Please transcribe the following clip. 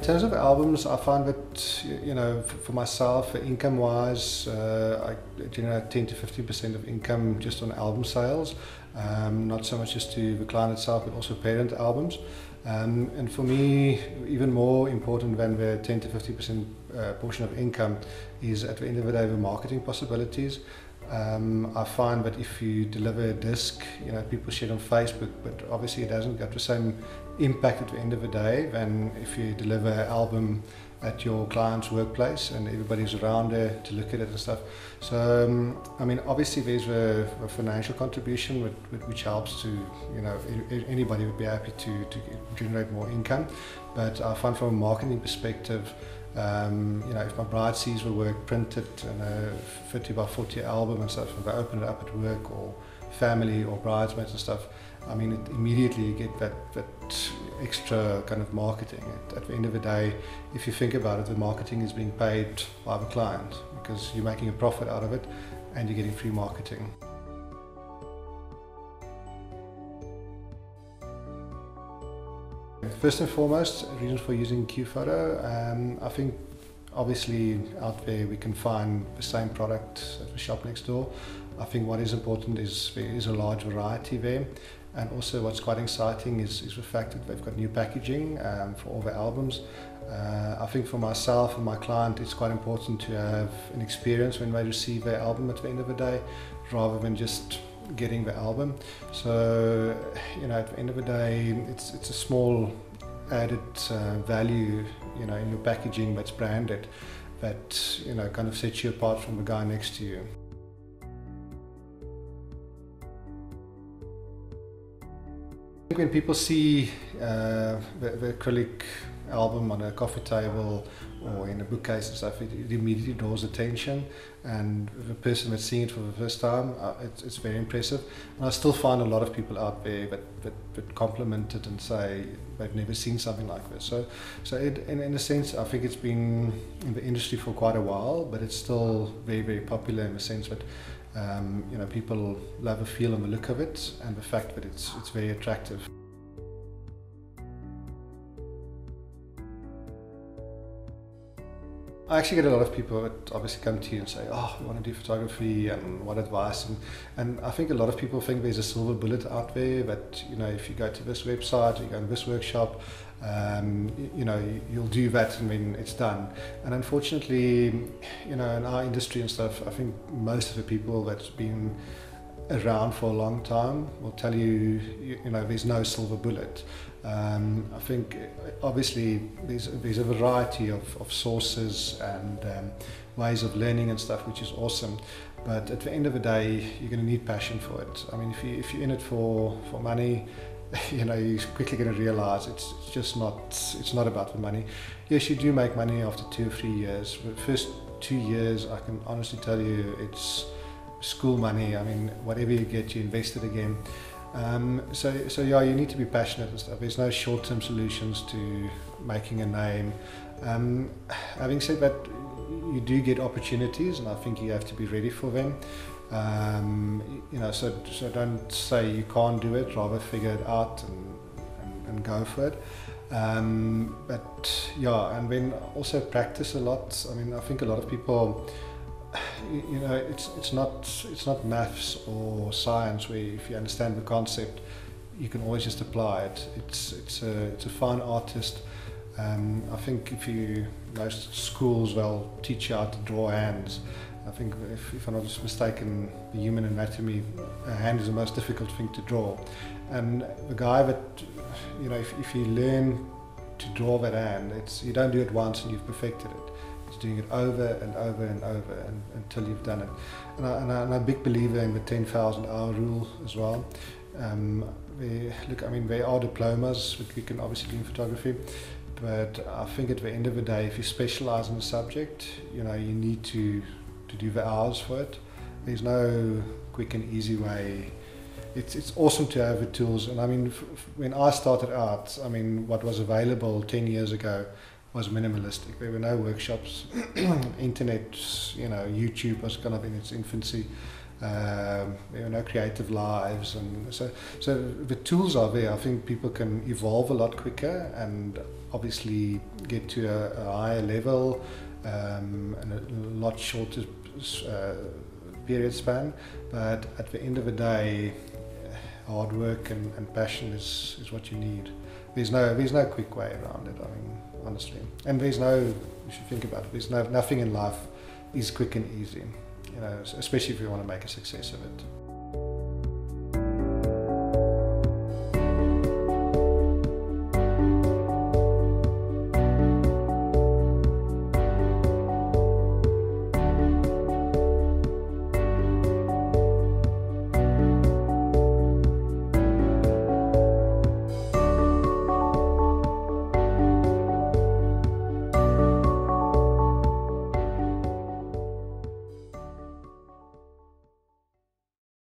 terms of albums, I find that you know, for myself, income-wise, uh, I generate 10 to 15 percent of income just on album sales. Um, not so much just to the client itself, but also parent albums. Um, and for me, even more important than the 10 to 50 percent uh, portion of income is at the end of the day the marketing possibilities. Um, I find that if you deliver a disc, you know, people share on Facebook, but obviously it doesn't get the same impact at the end of the day than if you deliver an album at your client's workplace and everybody's around there to look at it and stuff. So, um, I mean, obviously there's a, a financial contribution which, helps to, you know, anybody would be happy to, to generate more income. But I find from a marketing perspective, um, you know, if my bride sees the work printed in a 50 by 40 album and stuff, if I open it up at work or family or bridesmaids and stuff, I mean, it, immediately you get that, that extra kind of marketing. At, at the end of the day, if you think about it, the marketing is being paid by the client because you're making a profit out of it and you're getting free marketing. First and foremost, reasons for using QPhoto. Um, I think obviously out there we can find the same product at the shop next door. I think what is important is there is a large variety there. And also what's quite exciting is, is the fact that they've got new packaging um, for all the albums. Uh, I think for myself and my client, it's quite important to have an experience when they receive their album at the end of the day, rather than just getting the album. So, you know, at the end of the day, it's it's a small added uh, value, you know, in your packaging that's branded, that you know kind of sets you apart from the guy next to you. Think when people see uh, the, the acrylic album on a coffee table or in a bookcase and stuff, it, it immediately draws attention. And the person that's seeing it for the first time, uh, it's, it's very impressive. And I still find a lot of people out there that, that, that compliment it and say they've never seen something like this. So, so it, in, in a sense, I think it's been in the industry for quite a while, but it's still very, very popular in the sense that um, you know, people love the feel and the look of it and the fact that it's, it's very attractive. I actually get a lot of people that obviously come to you and say, oh, we want to do photography and what advice. And, and I think a lot of people think there's a silver bullet out there that, you know, if you go to this website, you go to this workshop, um, you, know, you'll do that and then it's done. And unfortunately, you know, in our industry and stuff, I think most of the people that's been around for a long time will tell you, you, you know, there's no silver bullet. Um, I think obviously there's, there's a variety of, of sources and um, ways of learning and stuff, which is awesome. But at the end of the day, you're going to need passion for it. I mean, if, you, if you're in it for, for money, you know, you're quickly going to realize it's, it's just not, it's not about the money. Yes, you do make money after two or three years. But first two years, I can honestly tell you, it's school money. I mean, whatever you get, you invest it again. Um, so, so yeah, you need to be passionate and stuff. There's no short-term solutions to making a name. Um, having said that, you do get opportunities, and I think you have to be ready for them. Um, you know, so so don't say you can't do it. Rather, figure it out and and, and go for it. Um, but yeah, and then also practice a lot. I mean, I think a lot of people you know, it's it's not it's not maths or science where if you understand the concept, you can always just apply it. It's it's a it's a fine artist. Um, I think if you most schools will teach you how to draw hands. I think if, if I'm not mistaken, the human anatomy, a hand is the most difficult thing to draw. And the guy that, you know, if, if you learn to draw that hand, it's you don't do it once and you've perfected it doing it over and over and over and, until you've done it. And, I, am a big believer in the 10,000 hour rule as well. Um, we, look, I mean, there are diplomas which we can obviously do in photography, but I think at the end of the day, if you specialize in a subject, you know, you need to, to do the hours for it. There's no quick and easy way it's it's awesome to have the tools. And I mean, when I started out, I mean, what was available 10 years ago was minimalistic. There were no workshops. Internet, you know, YouTube was kind of in its infancy. um, you know, creative lives, and so so the tools are there. I think people can evolve a lot quicker and obviously get to a, a higher level um, and a lot shorter uh, period span. But at the end of the day, hard work and, and passion is, is what you need. There's no there's no quick way around it. I mean, honestly, and there's no you should think about it. There's no nothing in life is quick and easy you know, especially if you want to make a success of it.